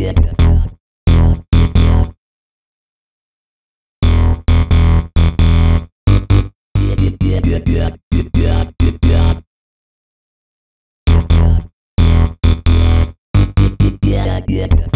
Yeah. Yeah.